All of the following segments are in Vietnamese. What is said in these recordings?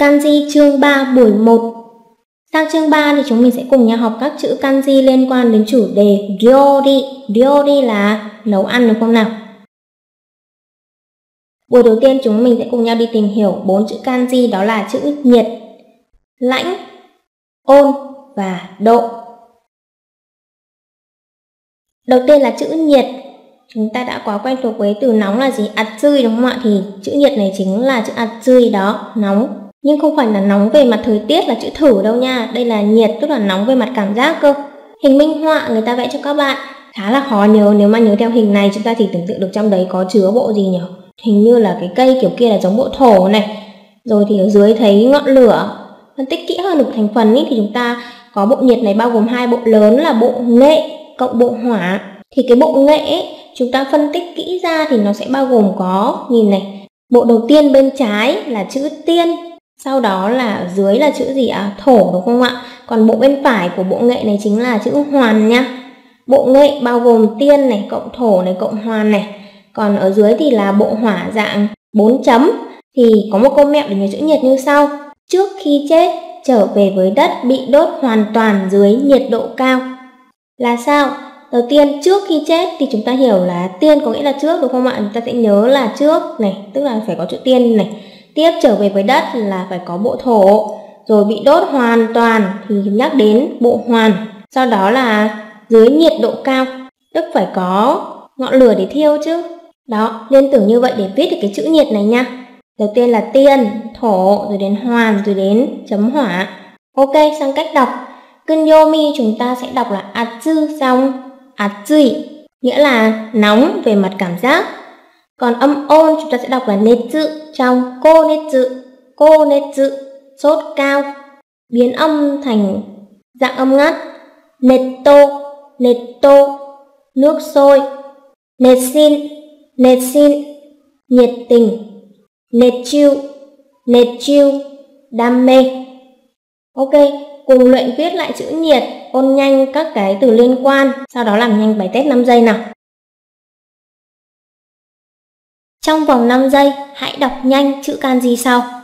Kanji chương 3 buổi 1 Sang chương 3 thì chúng mình sẽ cùng nhau học các chữ kanji liên quan đến chủ đề ryori. Ryori là nấu ăn đúng không nào? Buổi đầu tiên chúng mình sẽ cùng nhau đi tìm hiểu bốn chữ kanji đó là chữ nhiệt, lãnh, ôn và độ. Đầu tiên là chữ nhiệt. Chúng ta đã quá quen thuộc với từ nóng là gì? Atsui đúng không ạ? Thì chữ nhiệt này chính là chữ atsui đó, nóng nhưng không phải là nóng về mặt thời tiết là chữ thử đâu nha. Đây là nhiệt tức là nóng về mặt cảm giác cơ. Hình minh họa người ta vẽ cho các bạn. Khá là khó nhớ nếu mà nhớ theo hình này chúng ta chỉ tưởng tượng được trong đấy có chứa bộ gì nhỉ? Hình như là cái cây kiểu kia là giống bộ thổ này. Rồi thì ở dưới thấy ngọn lửa. Phân tích kỹ hơn được thành phần ý, thì chúng ta có bộ nhiệt này bao gồm hai bộ lớn là bộ nghệ cộng bộ hỏa. Thì cái bộ nghệ ấy, chúng ta phân tích kỹ ra thì nó sẽ bao gồm có nhìn này bộ đầu tiên bên trái là chữ tiên sau đó là ở dưới là chữ gì ạ? À? Thổ đúng không ạ? Còn bộ bên phải của bộ nghệ này chính là chữ hoàn nhá. Bộ nghệ bao gồm tiên này, cộng thổ này, cộng hoàn này. Còn ở dưới thì là bộ hỏa dạng 4 chấm. Thì có một câu mẹo để nhớ chữ nhiệt như sau. Trước khi chết, trở về với đất bị đốt hoàn toàn dưới nhiệt độ cao. Là sao? Đầu tiên trước khi chết thì chúng ta hiểu là tiên có nghĩa là trước đúng không ạ? Chúng ta sẽ nhớ là trước này, tức là phải có chữ tiên này Tiếp trở về với đất là phải có bộ thổ, rồi bị đốt hoàn toàn thì nhắc đến bộ hoàn. Sau đó là dưới nhiệt độ cao, tức phải có ngọn lửa để thiêu chứ. Đó, liên tưởng như vậy để viết được cái chữ nhiệt này nha. Đầu tiên là tiên, thổ, rồi đến hoàn, rồi đến chấm hỏa. Ok, sang cách đọc. Kunyomi chúng ta sẽ đọc là atsu xong atsui, nghĩa là nóng về mặt cảm giác còn âm ôn chúng ta sẽ đọc là netsu trong cô netsu, cô netsu, sốt cao. Biến âm thành dạng âm ngắt. Netto, netto, nước sôi. Netsin, netsin, nhiệt tình. Netchiu, netchiu, đam mê. Ok, cùng luyện viết lại chữ nhiệt, ôn nhanh các cái từ liên quan, sau đó làm nhanh bài test 5 giây nào. Trong vòng 5 giây, hãy đọc nhanh chữ kanji sau.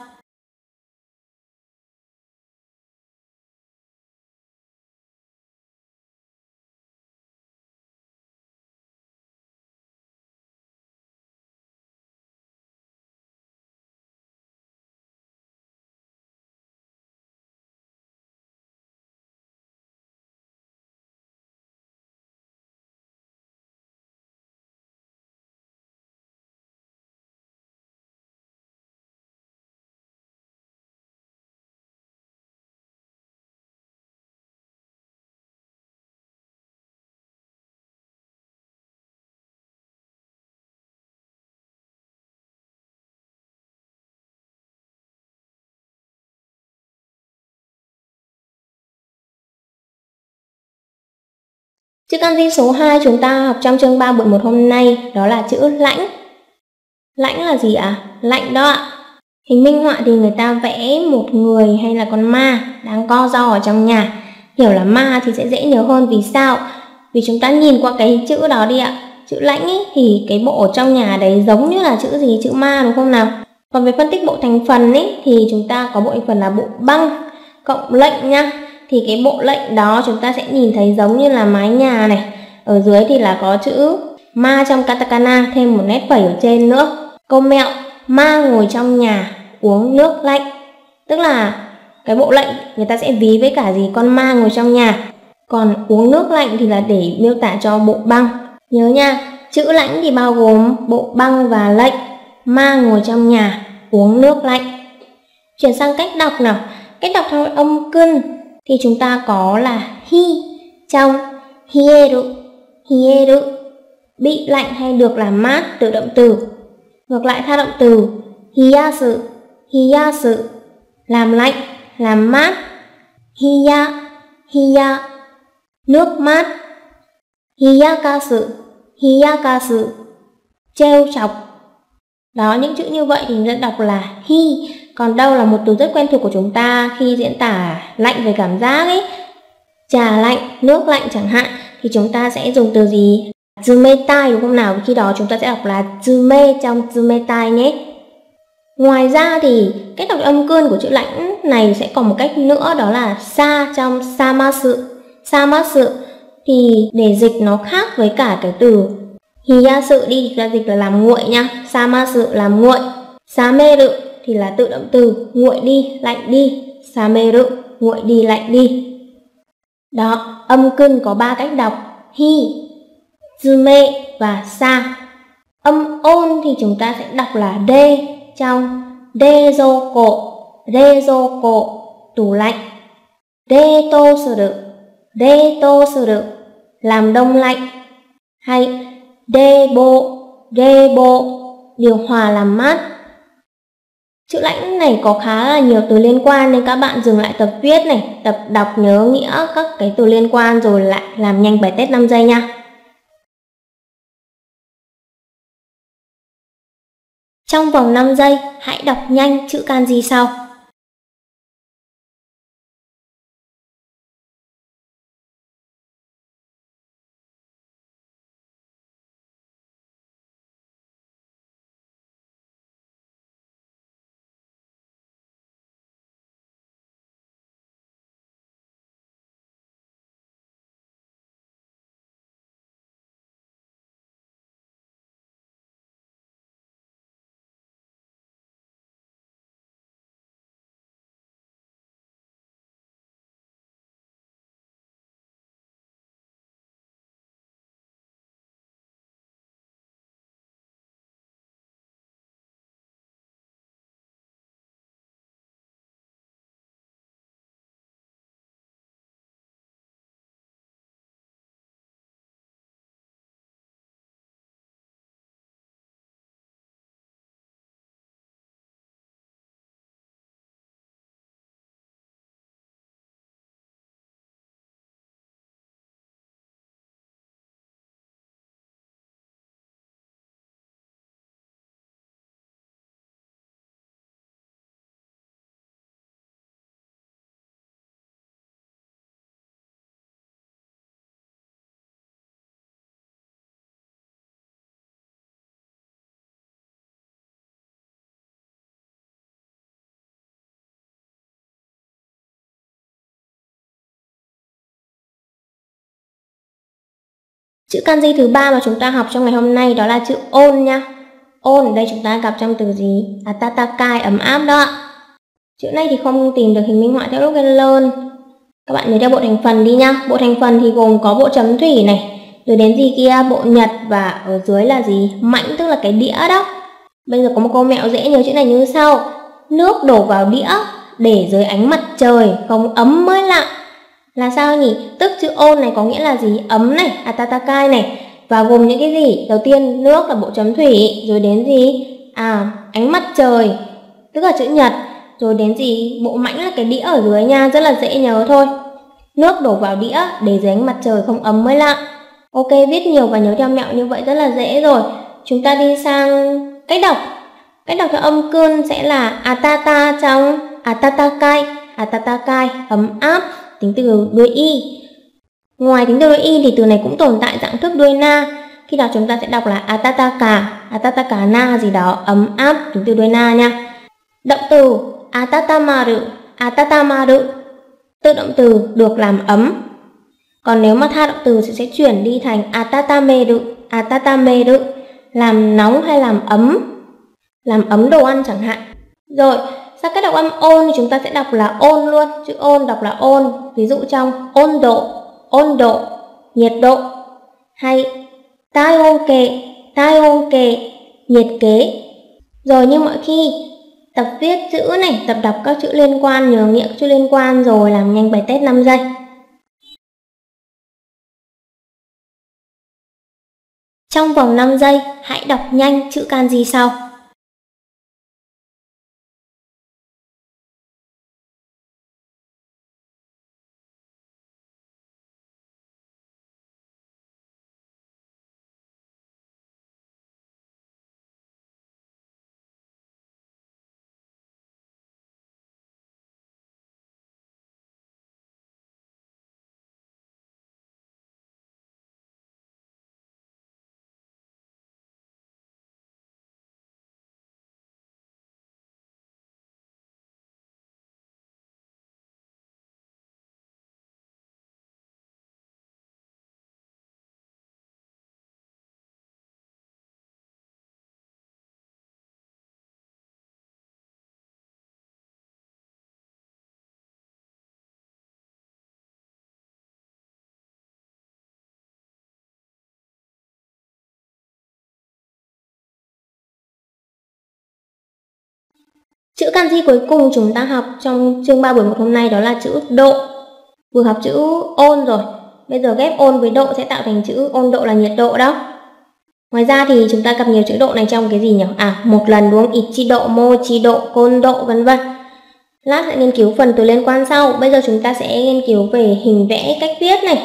Chữ kanji số 2 chúng ta học trong chương 3 buổi 1 hôm nay đó là chữ lãnh. Lãnh là gì ạ? À? Lạnh đó ạ. Hình minh họa thì người ta vẽ một người hay là con ma đang co ro ở trong nhà. Hiểu là ma thì sẽ dễ nhớ hơn vì sao? Vì chúng ta nhìn qua cái chữ đó đi ạ. Chữ lãnh ấy, thì cái bộ ở trong nhà đấy giống như là chữ gì? Chữ ma đúng không nào? Còn về phân tích bộ thành phần ấy thì chúng ta có bộ thành phần là bộ băng cộng lệnh nha thì cái bộ lệnh đó chúng ta sẽ nhìn thấy giống như là mái nhà này. Ở dưới thì là có chữ ma trong katakana, thêm một nét phẩy ở trên nữa. Câu mẹo, ma ngồi trong nhà, uống nước lạnh. Tức là cái bộ lệnh người ta sẽ ví với cả gì? Con ma ngồi trong nhà. Còn uống nước lạnh thì là để miêu tả cho bộ băng. Nhớ nha, chữ lãnh thì bao gồm bộ băng và lệnh. Ma ngồi trong nhà, uống nước lạnh. Chuyển sang cách đọc nào. Cách đọc theo âm cân thì chúng ta có là hi, trong, hieru hieru, bị lạnh hay được làm mát từ động từ. Ngược lại tha động từ, hiyasu hiyasu, làm lạnh, làm mát, hiya hiya, nước mát, hiyakasu hiyakasu treo chọc. Đó, những chữ như vậy thì chúng ta đọc là hi còn đâu là một từ rất quen thuộc của chúng ta khi diễn tả lạnh về cảm giác ấy. Trà lạnh, nước lạnh chẳng hạn thì chúng ta sẽ dùng từ gì? Zumetai đúng không nào? Khi đó chúng ta sẽ đọc là zume trong zumetai nhé. Ngoài ra thì cách đọc âm cơn của chữ lạnh này sẽ còn một cách nữa đó là sa trong samasu. Samasu thì để dịch nó khác với cả cái từ hiyasu đi ra dịch là làm nguội nha. Samasu làm nguội. Sameru thì là tự động từ nguội đi, lạnh đi. Sameru nguội đi, lạnh đi. Đó, âm cân có ba cách đọc hi, zume và sa. Âm ôn thì chúng ta sẽ đọc là d trong dezo cổ, dezo cổ, tủ lạnh. Deto suru, deto suru, làm đông lạnh. Hay debo, debo, điều hòa làm mát. Chữ lãnh này có khá là nhiều từ liên quan nên các bạn dừng lại tập viết này, tập đọc nhớ nghĩa các cái từ liên quan rồi lại làm nhanh bài test 5 giây nha. Trong vòng 5 giây, hãy đọc nhanh chữ kanji sau. Chữ kanji thứ ba mà chúng ta học trong ngày hôm nay đó là chữ ôn nha. Ôn đây chúng ta gặp trong từ gì? À, Atatakai ấm áp đó ạ. Chữ này thì không tìm được hình minh họa theo lúc learn. Các bạn nhớ theo bộ thành phần đi nha Bộ thành phần thì gồm có bộ chấm thủy này, rồi đến gì kia bộ nhật và ở dưới là gì? mảnh tức là cái đĩa đó. Bây giờ có một câu mẹo dễ nhớ chữ này như sau. Nước đổ vào đĩa để dưới ánh mặt trời không ấm mới lạ là sao nhỉ? Tức chữ ôn này có nghĩa là gì? Ấm này, atatakai này và gồm những cái gì? Đầu tiên nước là bộ chấm thủy, rồi đến gì? À, ánh mặt trời, tức là chữ nhật, rồi đến gì? Bộ mãnh là cái đĩa ở dưới nha, rất là dễ nhớ thôi. Nước đổ vào đĩa để dưới ánh mặt trời không ấm mới lạ. Ok, viết nhiều và nhớ theo mẹo như vậy rất là dễ rồi. Chúng ta đi sang cách đọc. Cách đọc theo âm cơn sẽ là atata trong atatakai, atatakai ấm áp tính từ đuôi y. Ngoài tính từ đuôi y thì từ này cũng tồn tại dạng thức đuôi na. Khi đó chúng ta sẽ đọc là atataka, atataka na gì đó, ấm áp, tính từ đuôi na nha. Động từ atatamaru, atatamaru, tự động từ được làm ấm. Còn nếu mà tha động từ thì sẽ chuyển đi thành atatameru, atatameru, làm nóng hay làm ấm, làm ấm đồ ăn chẳng hạn. Rồi, ra cái đọc âm ôn thì chúng ta sẽ đọc là ôn luôn, chữ ôn đọc là ôn. Ví dụ trong ôn độ, ôn độ, nhiệt độ. Hay tai ôn kệ, tai ôn kệ, nhiệt kế. Rồi như mọi khi tập viết chữ này, tập đọc các chữ liên quan, nhớ nghĩa các chữ liên quan rồi làm nhanh bài test 5 giây. Trong vòng 5 giây, hãy đọc nhanh chữ kanji sau. Chữ kanji cuối cùng chúng ta học trong chương 3 buổi 1 hôm nay đó là chữ độ. Vừa học chữ ôn rồi, bây giờ ghép ôn với độ sẽ tạo thành chữ ôn độ là nhiệt độ đó. Ngoài ra thì chúng ta gặp nhiều chữ độ này trong cái gì nhỉ? À, một lần đúng không? Ichi độ, mochi độ, côn độ vân vân. Lát sẽ nghiên cứu phần từ liên quan sau. Bây giờ chúng ta sẽ nghiên cứu về hình vẽ cách viết này.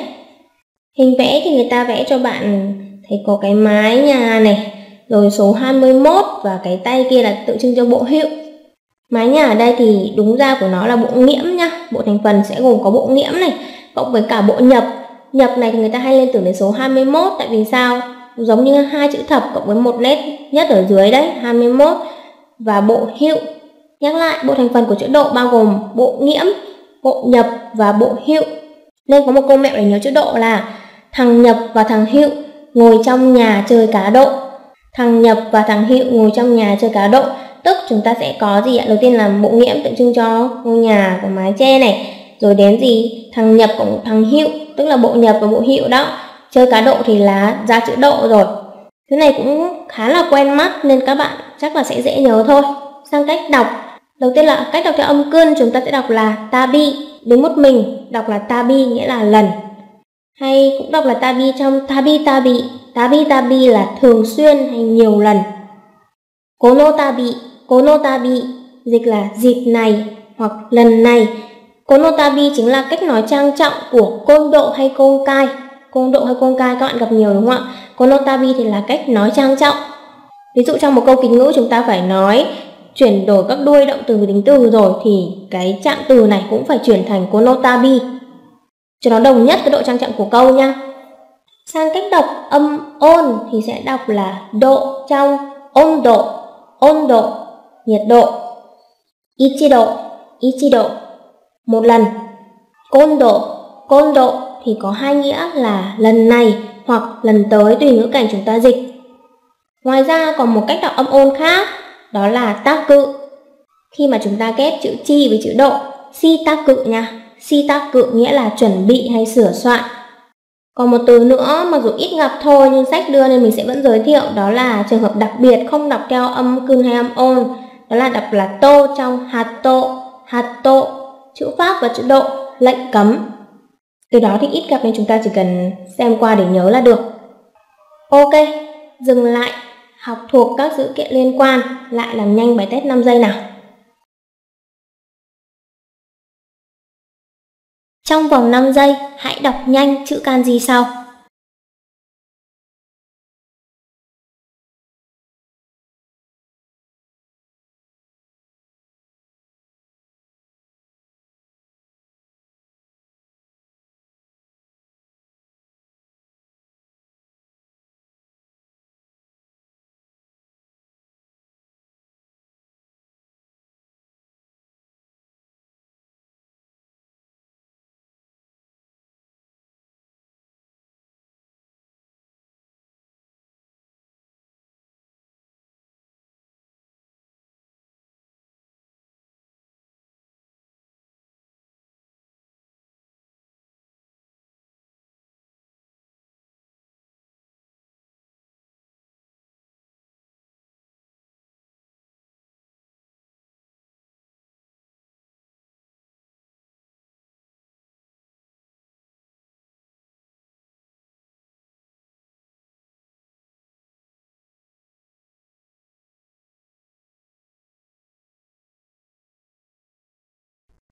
Hình vẽ thì người ta vẽ cho bạn thấy có cái mái nhà này, rồi số 21 và cái tay kia là tượng trưng cho bộ hiệu. Mái nhà ở đây thì đúng ra của nó là bộ nghiễm nhá. Bộ thành phần sẽ gồm có bộ nghiễm này, cộng với cả bộ nhập. Nhập này thì người ta hay lên tưởng đến số 21 tại vì sao? Giống như hai chữ thập cộng với một nét nhất ở dưới đấy, 21 và bộ hiệu. Nhắc lại, bộ thành phần của chữ độ bao gồm bộ nghiễm, bộ nhập và bộ hiệu. Nên có một câu mẹo để nhớ chữ độ là thằng nhập và thằng hiệu ngồi trong nhà chơi cá độ. Thằng nhập và thằng hiệu ngồi trong nhà chơi cá độ tức chúng ta sẽ có gì ạ? Đầu tiên là bộ nghiễm tượng trưng cho ngôi nhà của mái che này. Rồi đến gì? Thằng nhập cũng thằng hiệu, tức là bộ nhập và bộ hiệu đó. Chơi cá độ thì là ra chữ độ rồi. Thứ này cũng khá là quen mắt nên các bạn chắc là sẽ dễ nhớ thôi. Sang cách đọc. Đầu tiên là cách đọc theo âm cơn chúng ta sẽ đọc là tabi. Đứng một mình đọc là tabi nghĩa là lần. Hay cũng đọc là tabi trong tabi tabi. Tabi tabi là thường xuyên hay nhiều lần. Kono tabi Konotabi dịch là dịp này hoặc lần này. Konotabi chính là cách nói trang trọng của côn độ hay côn cai. Côn độ hay côn cai các bạn gặp nhiều đúng không ạ? Konotabi thì là cách nói trang trọng. Ví dụ trong một câu kính ngữ chúng ta phải nói chuyển đổi các đuôi động từ tính từ rồi thì cái trạng từ này cũng phải chuyển thành konotabi cho nó đồng nhất cái độ trang trọng của câu nha. Sang cách đọc âm ôn thì sẽ đọc là độ trong ôn độ, ôn độ nhiệt độ. Ichido, ichido, một lần. Côn độ, côn độ thì có hai nghĩa là lần này hoặc lần tới tùy ngữ cảnh chúng ta dịch. Ngoài ra còn một cách đọc âm ôn khác, đó là tác cự. Khi mà chúng ta ghép chữ chi với chữ độ, si tác cự nha. Si tác cự nghĩa là chuẩn bị hay sửa soạn. Còn một từ nữa mặc dù ít gặp thôi nhưng sách đưa nên mình sẽ vẫn giới thiệu đó là trường hợp đặc biệt không đọc theo âm cưng hay âm ôn đó là đọc là tô trong hạt tô, hạt tô, chữ pháp và chữ độ, lệnh cấm. Từ đó thì ít gặp nên chúng ta chỉ cần xem qua để nhớ là được. Ok, dừng lại, học thuộc các dữ kiện liên quan, lại làm nhanh bài test 5 giây nào. Trong vòng 5 giây, hãy đọc nhanh chữ kanji sau.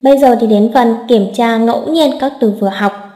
Bây giờ thì đến phần kiểm tra ngẫu nhiên các từ vừa học.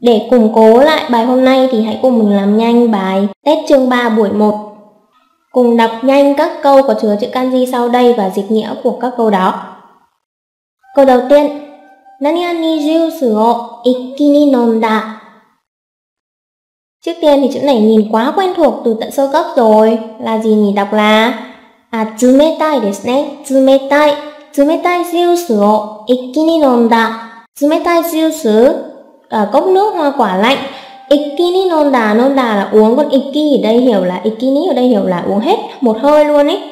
Để củng cố lại bài hôm nay thì hãy cùng mình làm nhanh bài test chương 3 buổi 1. Cùng đọc nhanh các câu có chứa chữ kanji sau đây và dịch nghĩa của các câu đó. Câu đầu tiên, Nani ni juice o ikki ni nonda. Trước tiên thì chữ này nhìn quá quen thuộc từ tận sơ cấp rồi. Là gì nhỉ? Đọc là à, Atsumetai desu ne. Tsumetai. Tsumetai juice o ikki ni nonda. Tsumetai juice à, cốc nước hoa quả lạnh. Ikini nonda nonda là uống còn iki ở đây hiểu là ikini ở đây hiểu là uống hết một hơi luôn ấy.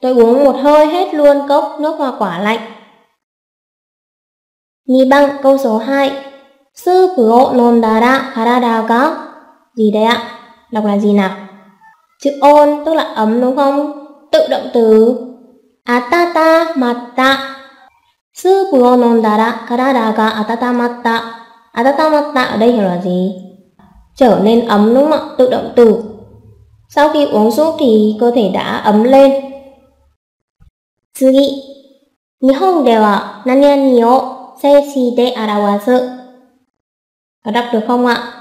Tôi uống một hơi hết luôn cốc nước hoa quả lạnh. Nhì băng câu số 2 Sư của nondara karada ga Gì đây ạ? Đọc là gì nào? Chữ ôn tức là ấm đúng không? Tự động từ. Atata matta Sư của nondara karada ga atata matta À, Atata ở đây hiểu là gì? Trở nên ấm đúng không ạ? Tự động từ. Sau khi uống súp thì cơ thể đã ấm lên. Tsugi. Nihon de wa nani o seishi de arawasu. Có đọc được không ạ?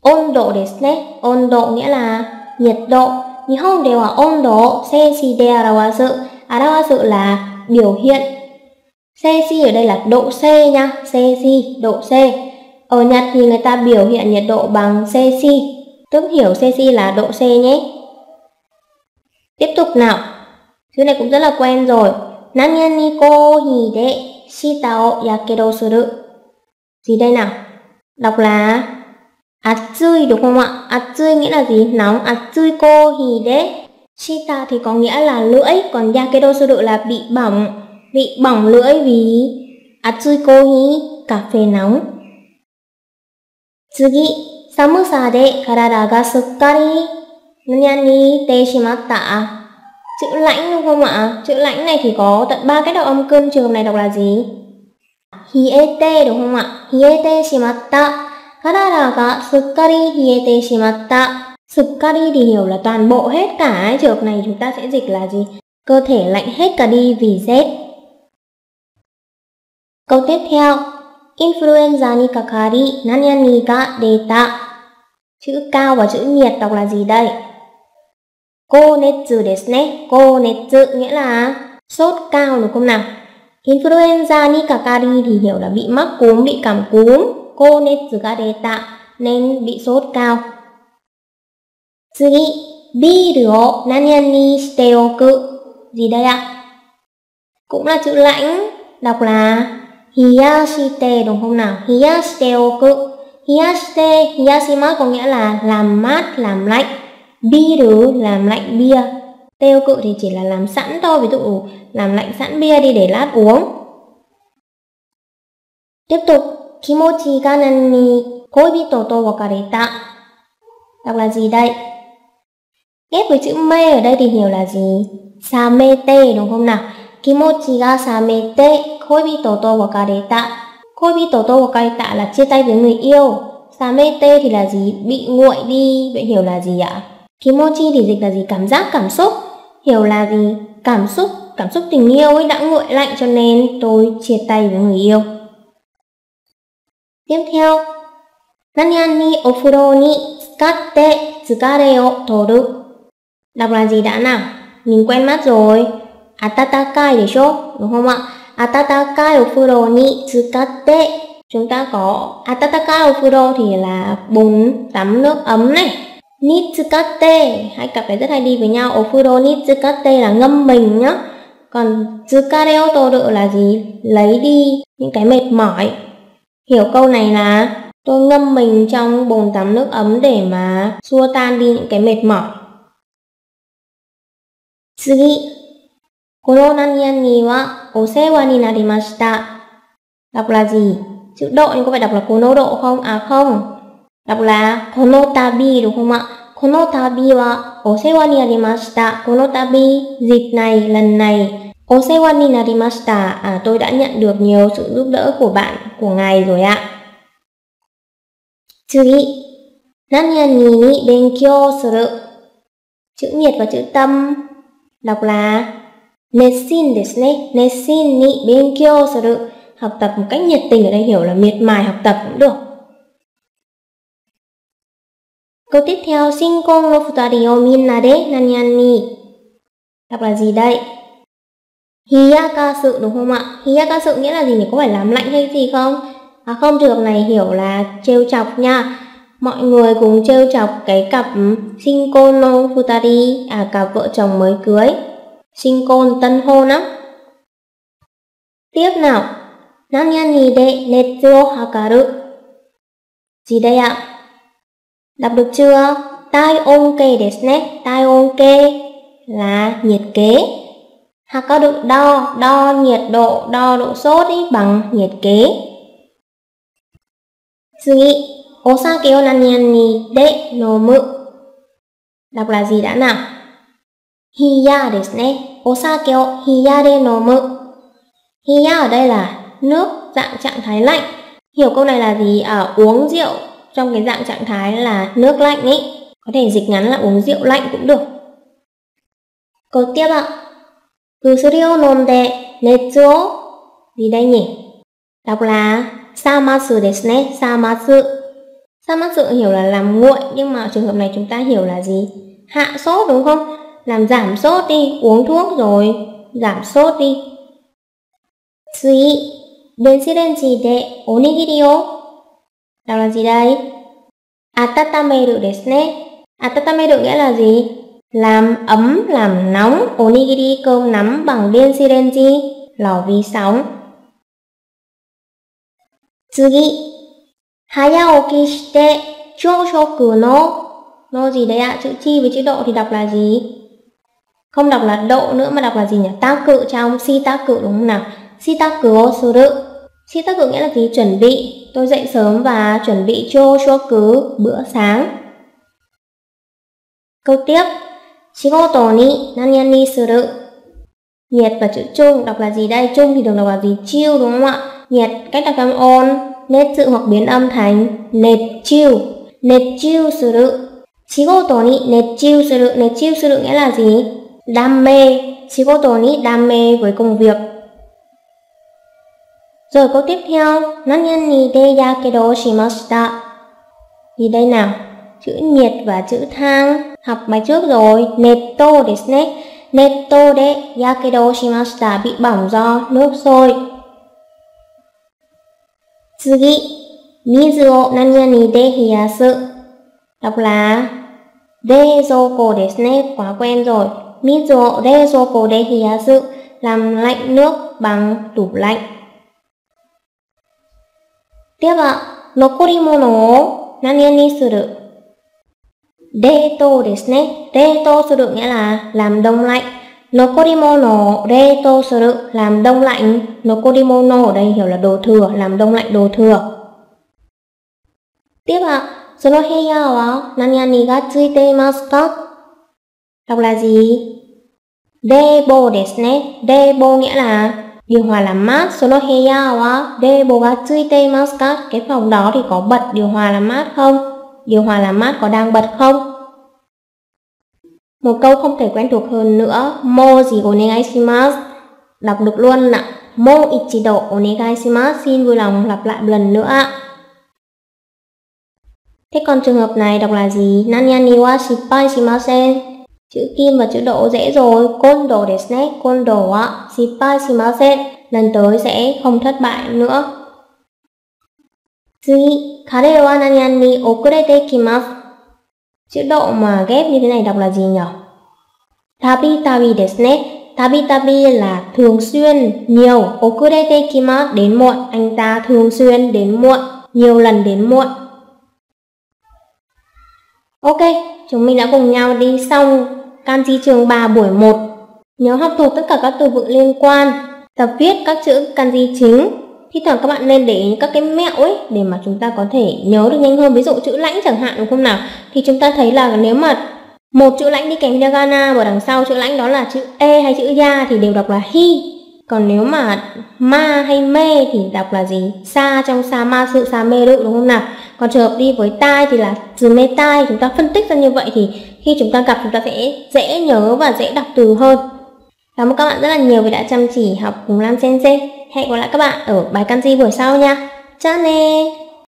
Ôn độ desu ne. Ôn độ nghĩa là nhiệt độ. Nihon de wa độ seishi de arawasu. Arawasu là biểu hiện Cc ở đây là độ C nha, Cc, độ C. Ở Nhật thì người ta biểu hiện nhiệt độ bằng Cc, tức hiểu Cc là độ C nhé. Tiếp tục nào. thứ này cũng rất là quen rồi. Nani ni kohi de shita o yakedo suru. Gì đây nào? Đọc là Atsui đúng không ạ? Atsui nghĩa là gì? Nóng. Atsui kohi de shita thì có nghĩa là lưỡi, còn yakedo suru là bị bỏng bị bỏng lưỡi vì atsui kohi, cà phê nóng. Tsugi, samusa de karada ga sukkari nani te shimatta. Chữ lãnh đúng không ạ? Chữ lãnh này thì có tận ba cái đọc âm cơm trường này đọc là gì? Hiete đúng không ạ? Hiete shimatta. Karara ga sukkari hiete shimatta. Sukkari thì hiểu là toàn bộ hết cả. Trường này chúng ta sẽ dịch là gì? Cơ thể lạnh hết cả đi vì rét. Câu tiếp theo, influenza ni kakari nanyani ga data. Chữ cao và chữ nhiệt đọc là gì đây? konetsu desu ne. konetsu nghĩa là sốt cao đúng không nào? Influenza ni kakari thì hiểu là bị mắc cúm, bị cảm cúm. Konetsu ga data nên bị sốt cao. Tsugi, biru o nanyani shite oku. Gì đây ạ? Cũng là chữ lãnh, đọc là hiyashite đúng không nào? Hiyashite oku. Hiyashite, hiyashimasu có nghĩa là làm mát, làm lạnh. Biru làm lạnh bia. Teoku thì chỉ là làm sẵn thôi, ví dụ làm lạnh sẵn bia đi để lát uống. Tiếp tục, kimochi ga nani koibito to wakareta. Đọc là gì đây? Ghép với chữ mê ở đây thì hiểu là gì? Samete đúng không nào? Kimochi là chia tay với người yêu. Samete thì là gì? Bị nguội đi. Vậy hiểu là gì ạ? Kimochi thì dịch là gì? Cảm giác, cảm xúc. Hiểu là gì? Cảm xúc, cảm xúc tình yêu ấy đã nguội lạnh cho nên tôi chia tay với người yêu. Tiếp theo, Nani ni ofuro ni tsukatte tsukare o toru. Đọc là gì đã nào? Mình quen mắt rồi. Atatakai để show, đúng không ạ? Atatakai ofuro ni tsukatte. Chúng ta có Atatakai ofuro thì là bồn tắm nước ấm này. Ni tsukatte, hai cặp này rất hay đi với nhau. Ofuro ni tsukatte là ngâm mình nhá. Còn tsukare otoru là gì? Lấy đi những cái mệt mỏi. Hiểu câu này là tôi ngâm mình trong bồn tắm nước ấm để mà xua tan đi những cái mệt mỏi. Tsugi, この何々にはお世話になりました. Đọc là gì? Chữ độ nhưng có phải đọc là kono độ không? À không. Đọc là kono tabi đúng không ạ? Kono tabi wa o sewa ni narimashita. Kono tabi dịp này, lần này. O sewa ni narimashita. À tôi đã nhận được nhiều sự giúp đỡ của bạn, của ngài rồi ạ. Tsugi. Nani ni benkyou suru. Chữ nhiệt và chữ tâm đọc là Nessin desu ne. Học tập một cách nhiệt tình ở đây hiểu là miệt mài học tập cũng được. Câu tiếp theo, Shinkon no futari o minna de nani Đọc là gì đây? Hiyakasu đúng không ạ? Hiyakasu nghĩa là gì nhỉ? Có phải làm lạnh hay gì không? À không, trường hợp này hiểu là trêu chọc nha. Mọi người cùng trêu chọc cái cặp Shinkon no futari, à cặp vợ chồng mới cưới. Shinkon tân hôn á. Tiếp nào. Nanyani de netsu o hakaru. Gì đây ạ? Đọc được chưa? Tai ôn kê desu ne. Tai ôn là nhiệt kế. Hakaru đo, đo nhiệt độ, đo độ sốt ý, bằng nhiệt kế. Sugi, osake o nanyani de nomu. Đọc là gì đã nào? Hiya desu hiya de. Hiya ở đây là nước dạng trạng thái lạnh. Hiểu câu này là gì? À, uống rượu trong cái dạng trạng thái là nước lạnh ấy. Có thể dịch ngắn là uống rượu lạnh cũng được. Câu tiếp ạ. Kusuri o nonde netsu o gì đây nhỉ? Đọc là samasu desu ne, samasu. Samasu hiểu là làm nguội nhưng mà trường hợp này chúng ta hiểu là gì? Hạ sốt đúng không? Làm giảm sốt đi, uống thuốc rồi giảm sốt đi. Sui, densirenchi de onigiri o Đọc là gì đây? Atatameru desu ne. Atatameru nghĩa là gì? Làm ấm, làm nóng. Onigiri cơm nắm bằng densirenchi, lò vi sóng. Tsugi. Hayaoki shite choshoku no. No gì đấy ạ? À? Chữ chi với chữ độ thì đọc là gì? Không đọc là độ nữa mà đọc là gì nhỉ? Ta cự trong si ta cự đúng không nào? Si ta cự sư suru. Si ta cự nghĩa là gì? Chuẩn bị. Tôi dậy sớm và chuẩn bị cho cho cứ bữa sáng. Câu tiếp. Shigoto ni nanya ni suru. Nhiệt và chữ chung đọc là gì đây? Chung thì được đọc là gì? Chiêu đúng không ạ? Nhiệt cách đọc âm ôn, nét dự hoặc biến âm thành nệt chiêu. Nệt chiêu suru. Shigoto ni nệt chiêu suru. Nệt chiêu suru nghĩa là gì? Đam mê. Shigoto ni đam mê với công việc. Rồi câu tiếp theo, Nanyan ni de yakedo shimashita. Thì đây nào, chữ nhiệt và chữ thang học bài trước rồi. Netto desu ne. Netto de yakedo shimashita bị bỏng do nước sôi. Tsugi, mizu o nanyan ni de hiyasu. Đọc là Dezoko desu ne, quá quen rồi. Mizu o dezoko de hiyasu, làm lạnh nước bằng tủ lạnh. Tiếp ạ, nokorimono o nani ni suru. Reto desu ne. Reto suru nghĩa là làm đông lạnh. Nokorimono reto suru làm đông lạnh. Nokorimono ở đây hiểu là đồ thừa, làm đông lạnh đồ thừa. Tiếp ạ, sono heya wa nani ga tsuite imasu ka? Đọc là gì? Debo desu ne. Debo nghĩa là Điều hòa làm mát, sono heya wa debo ga tsuite imasu ka? Cái phòng đó thì có bật điều hòa làm mát không? Điều hòa làm mát có đang bật không? Một câu không thể quen thuộc hơn nữa, mo gì onegai shimasu. Đọc được luôn ạ. Mo ichido onegai shimasu. Xin vui lòng lặp lại một lần nữa ạ. Thế còn trường hợp này đọc là gì? Nanyani wa shippai shimasen. Chữ kim và chữ độ dễ rồi. Kondo desu ne. Kondo wa shippai shimasen. Lần tới sẽ không thất bại nữa. Tsugi, kare wa ni okurete kimasu. Chữ độ mà ghép như thế này đọc là gì nhỉ? Tabi tabi desu ne. Tabi tabi là thường xuyên, nhiều. Okurete kimasu đến muộn. Anh ta thường xuyên đến muộn, nhiều lần đến muộn. Ok, chúng mình đã cùng nhau đi xong Kanji trường 3 buổi 1. Nhớ học thuộc tất cả các từ vựng liên quan, tập viết các chữ kanji chính. Thì thoảng các bạn nên để ý các cái mẹo ấy để mà chúng ta có thể nhớ được nhanh hơn. Ví dụ chữ lãnh chẳng hạn đúng không nào? Thì chúng ta thấy là nếu mà một chữ lãnh đi kèm hiragana và đằng sau chữ lãnh đó là chữ e hay chữ ya thì đều đọc là hi. Còn nếu mà ma hay mê thì đọc là gì? Sa trong sa ma, sự sa mê đúng không nào? Còn trường hợp đi với tai thì là từ mê tai, chúng ta phân tích ra như vậy thì khi chúng ta gặp chúng ta sẽ dễ nhớ và dễ đọc từ hơn. Cảm ơn các bạn rất là nhiều vì đã chăm chỉ học cùng Lam Sensei. Hẹn gặp lại các bạn ở bài kanji buổi sau nha. Chào nè!